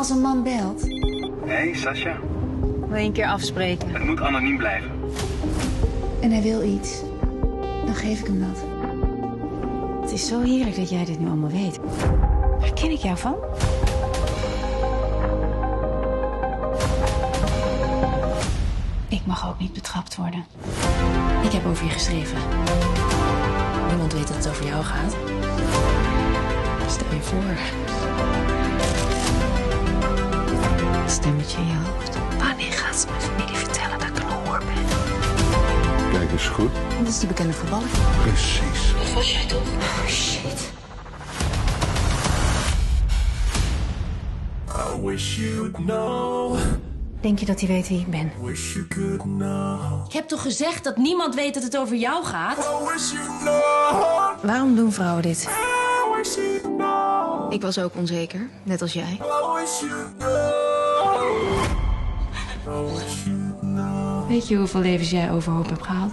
Als een man belt. Hé, Sascha. Wil je een keer afspreken? Het moet anoniem blijven. En hij wil iets. Dan geef ik hem dat. Het is zo heerlijk dat jij dit nu allemaal weet. Waar ken ik jou van? Ik mag ook niet betrapt worden. Ik heb over je geschreven. Niemand weet dat het over jou gaat. Stel je voor. Stemmetje in je hoofd. Wanneer gaat ze mijn familie vertellen dat ik een hoor ben? Kijk eens goed. Dat is die bekende verballing. Precies. Dat was jij toch? Oh, shit. I wish you'd know. Denk je dat hij weet wie ik ben? Wish you could know. Ik heb toch gezegd dat niemand weet dat het over jou gaat? I wish you know. Waarom doen vrouwen dit? I wish you know. Ik was ook onzeker, net als jij. I wish you know. I wish you know. Weet je hoeveel levens jij overhoop hebt gehaald?